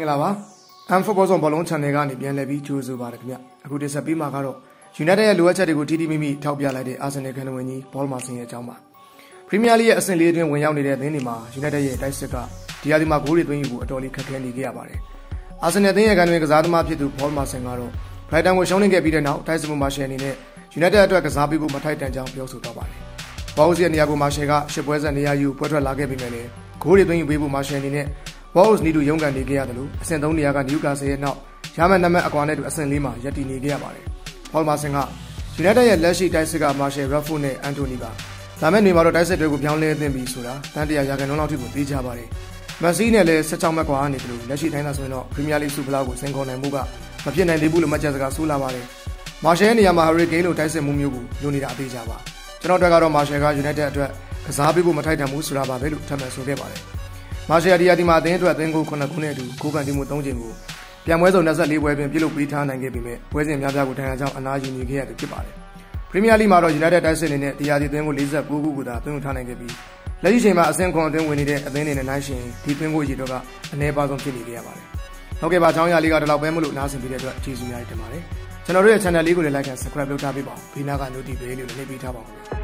င်္ဂလာပါ။ Am Football Zone ဘောလုံး channel ကနေပြန်လည်ပြီးကြိုဆိုပါရခင်ဗျ။အခုတင်ဆက်ပေးမှာကတော့ United ရဲ့လိုအပ်ချက်တွေကိုတီတီမိမိထောက်ပြလိုက်တဲ့ Arsenal ခန်ဝင်ကြီး Paul Merson ရဲ့အကြောင်းပါ။ Premier League ရဲ့အဆင့်လေးအတွင်းဝင်ရောက်နေတဲ့အသင်းတွေမှာ United ရဲ့တိုက်စစ်ကဒီဟာဒီမှာဂိုးတွေသွင်းယူဖို့အတော်လေးခက်ခဲနေကြရပါတယ်။ Arsenal အသင်းရဲ့ကန်တွေကစားသမားဖြစ်သူ Paul Merson ကတော့ Brighton ကိုရှုံးနိမ့်ခဲ့ပြီးတဲ့နောက်တိုက်စစ်မှု Martial အနေနဲ့ United အတွက်ကစားပေးဖို့မထိုက်တန်ကြောင်းပြောဆိုတော့ပါတယ်။ Wolves ရဲ့နေရာကို Martial ကရှစ်ပွဲဆက်နေရာယူပွဲထွက်လာခဲ့ပြီးမြဲလေဂိုးတွေသွင်းယူပေးဖို့ Martial အနေနဲ့ Wolves နီးတူရုန်းကန်နေခဲ့ရတယ်လို့အဆင့်3နေရာက Newcastle ရဲ့နောက်ရမန်နံပါတ်အကွာနဲ့တူအဆင့်4မှာရပ်တည်နေခဲ့ရပါတယ်။ Paul Merson က United ရဲ့လက်ရှိတိုက်စစ်က Martial Rashford နဲ့ Anthony ပါလာမယ့်နေ့မှာတော့တိုက်စစ်တွေကိုပြောင်းလဲသင့်ပြီဆိုတာတန်တရာရာခိုင်နှုန်းလောက်ထိကိုသိကြပါတယ်။မန်စီးနဲ့လည်း16မှတ်ကွာနေတယ်လို့လက်ရှိတိုင်းသာဆိုရင်တော့ Premier League ဆုဖလားကိုစင်ခေါ်နိုင်မှုကမဖြစ်နိုင်သေးဘူးလို့မှတ်ချက်စကားဆိုလာပါတယ်။ Martial ရဲ့နေရာမှာ Harry Kane လို့တိုက်စစ်မှုမျိုးကိုလိုနေတာအသေးချပါ။ကျွန်တော်တို့ကတော့ Martial က United အတွက်ကစားပေးဖို့မထိုက်တန်ဘူးဆိုတာပါပဲလို့ထပ်မံဆိုခဲ့ပါတယ်။ Martial ဒီယာဒီမှာအသင်းအတွက်အသင်းကို9ခုနဲ့အတူကိုကန်တီမှု3ချိန်ကိုပြန်ပွဲစုံ24ပွဲပြင်ပြုလုပ်ပေးထားနိုင်ခဲ့ပေမဲ့ပွဲစဉ်များပြားကိုထံရကြောင်းအနာယူနေခဲ့ရသူဖြစ်ပါတယ်။ Premier League မှာတော့ United တိုက်စစ်အနေနဲ့ဒီယာဒီအသင်းကို49ခုကိုသာသွင်းထားနိုင်ခဲ့ပြီးလက်ရှိချိန်မှာအဆင့်ခွန်အတွင်းဝင်နေတဲ့အသင်းတွေနဲ့နိုင်ရှင်ဒီသွင်းကိုရည်တော့ကအနည်းပါဆုံးဖြစ်နေကြရပါတယ်။ဟုတ်ကဲ့ပါအကြောင်းအရာလေးကတော့ပဲမလို့နားဆင်ပြီးတဲ့အတွက်ကျေးဇူးများတင်ပါတယ်။ကျွန်တော်တို့ရဲ့ channel လေးကိုလည်း like and subscribe လုပ်ထားပေးပါဦး။ဘေးနားက notification လေးကိုလည်းနှိပ်ပေးထားပါဦး။